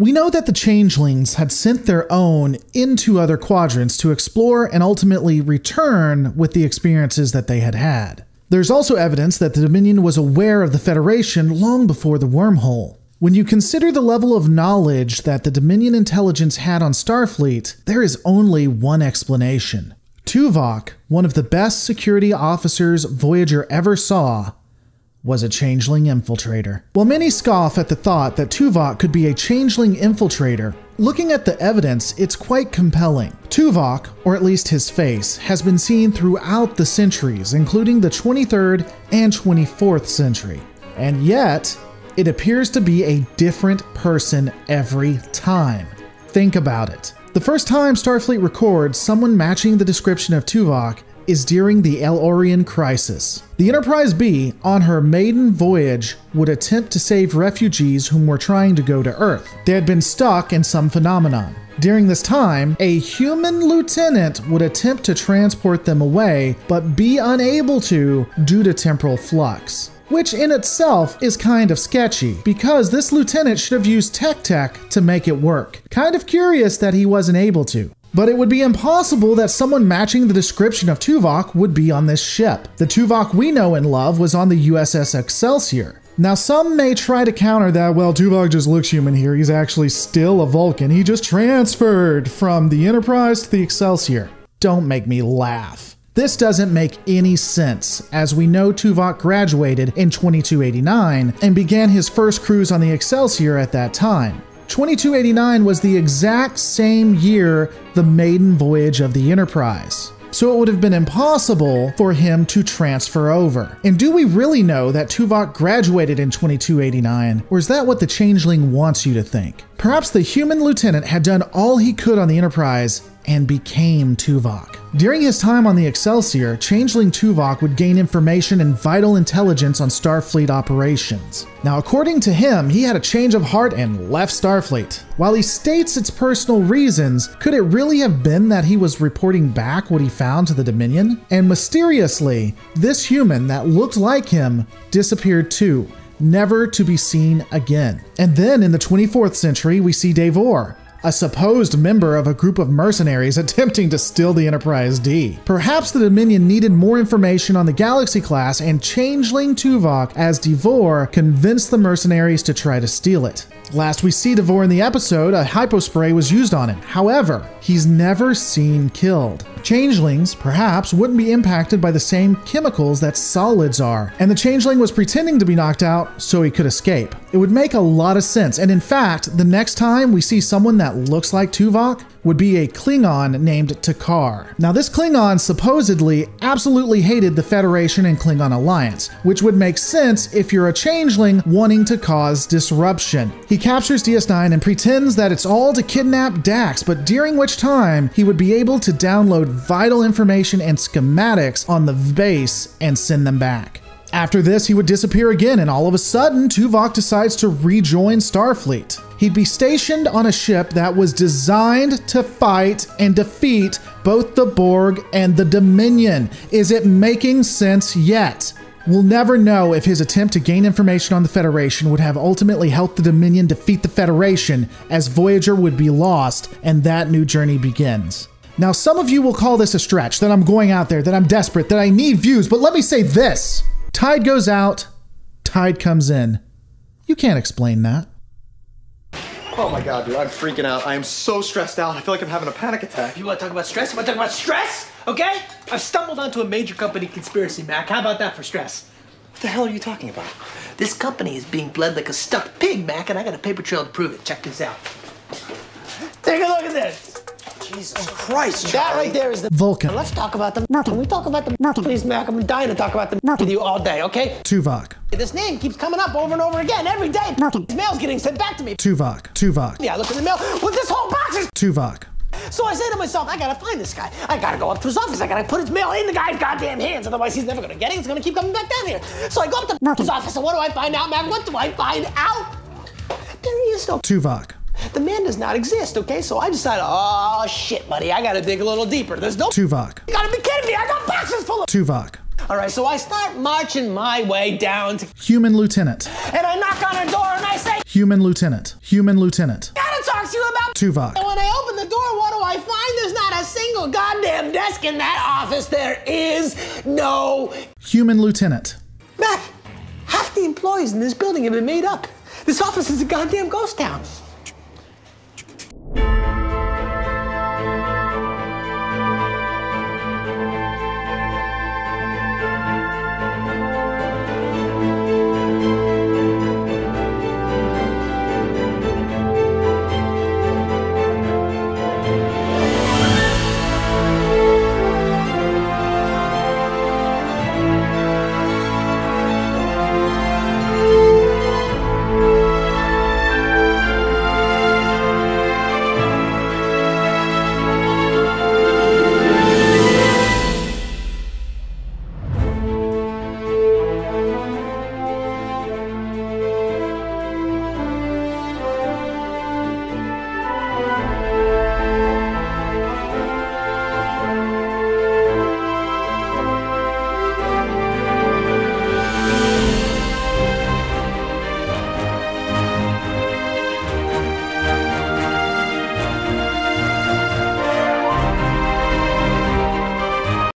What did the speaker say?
We know that the changelings had sent their own into other quadrants to explore and ultimately return with the experiences that they had had. There's also evidence that the Dominion was aware of the Federation long before the wormhole. When you consider the level of knowledge that the Dominion intelligence had on Starfleet, there is only one explanation. Tuvok, one of the best security officers Voyager ever saw, was a changeling infiltrator. While many scoff at the thought that Tuvok could be a changeling infiltrator, looking at the evidence, it's quite compelling. Tuvok, or at least his face, has been seen throughout the centuries, including the 23rd and 24th century. And yet, it appears to be a different person every time. Think about it. The first time Starfleet records someone matching the description of Tuvok is during the El-Aurian crisis. The Enterprise B, on her maiden voyage, would attempt to save refugees whom were trying to go to Earth. They had been stuck in some phenomenon. During this time, a human lieutenant would attempt to transport them away, but be unable to due to temporal flux which in itself is kind of sketchy, because this lieutenant should have used Tech Tech to make it work. Kind of curious that he wasn't able to. But it would be impossible that someone matching the description of Tuvok would be on this ship. The Tuvok we know and love was on the USS Excelsior. Now, some may try to counter that, well, Tuvok just looks human here. He's actually still a Vulcan. He just transferred from the Enterprise to the Excelsior. Don't make me laugh. This doesn't make any sense, as we know Tuvok graduated in 2289 and began his first cruise on the Excelsior at that time. 2289 was the exact same year the maiden voyage of the Enterprise. So it would have been impossible for him to transfer over. And do we really know that Tuvok graduated in 2289, or is that what the Changeling wants you to think? Perhaps the human lieutenant had done all he could on the Enterprise and became Tuvok. During his time on the Excelsior, Changeling Tuvok would gain information and vital intelligence on Starfleet operations. Now, according to him, he had a change of heart and left Starfleet. While he states its personal reasons, could it really have been that he was reporting back what he found to the Dominion? And mysteriously, this human that looked like him disappeared too, never to be seen again. And then in the 24th century, we see Devor, a supposed member of a group of mercenaries attempting to steal the Enterprise D. Perhaps the Dominion needed more information on the Galaxy class, and Changeling Tuvok as Devor convinced the mercenaries to try to steal it. Last we see Devor in the episode, a hypospray was used on him. However, he's never seen killed. Changelings, perhaps, wouldn't be impacted by the same chemicals that solids are, and the changeling was pretending to be knocked out so he could escape. It would make a lot of sense, and in fact, the next time we see someone that looks like Tuvok, would be a Klingon named T'Kar. Now, this Klingon supposedly absolutely hated the Federation and Klingon alliance, which would make sense if you're a changeling wanting to cause disruption. He captures DS9 and pretends that it's all to kidnap Dax, but during which time he would be able to download vital information and schematics on the base and send them back. After this, he would disappear again, and all of a sudden, Tuvok decides to rejoin Starfleet. He'd be stationed on a ship that was designed to fight and defeat both the Borg and the Dominion. Is it making sense yet? We'll never know if his attempt to gain information on the Federation would have ultimately helped the Dominion defeat the Federation, as Voyager would be lost and that new journey begins. Now, some of you will call this a stretch, that I'm going out there, that I'm desperate, that I need views, but let me say this tide goes out, tide comes in. You can't explain that. Oh my god, dude, I'm freaking out. I am so stressed out. I feel like I'm having a panic attack. You want to talk about stress? You want to talk about stress? Okay? I've stumbled onto a major company conspiracy, Mac. How about that for stress? What the hell are you talking about? This company is being bled like a stuffed pig, Mac, and I got a paper trail to prove it. Check this out. Take a look at this. Jesus Christ, That right there is the Vulcan. Let's talk about the Vulcan. Can we talk about the Vulcan? Please, Mac, I'm dying to talk about the Vulcan with you all day, okay? Tuvok. This name keeps coming up over and over again every day. Vulcan. This mail's getting sent back to me. Tuvok. Tuvok. Yeah, I look in the mail. Well, this whole box is Tuvok. So I say to myself, I gotta find this guy. I gotta go up to his office. I gotta put his mail in the guy's goddamn hands. Otherwise, he's never gonna get it. It's gonna keep coming back down here. So I go up to his office, and what do I find out, man? What do I find out? There he is, no. Tuvok. The man does not exist, okay? So I decided, oh shit, buddy, I gotta dig a little deeper. There's no. Tuvok. You gotta be kidding me! I got boxes full of. Tuvok. All right, so I start marching my way down to. Human Lieutenant. And I knock on her door and I say, Human Lieutenant. Human Lieutenant. Got it talks to you about Tuvok. And when I open the door, what do I find? There's not a single goddamn desk in that office. There is no. Human lieutenant. Mac, half the employees in this building have been made up. This office is a goddamn ghost town.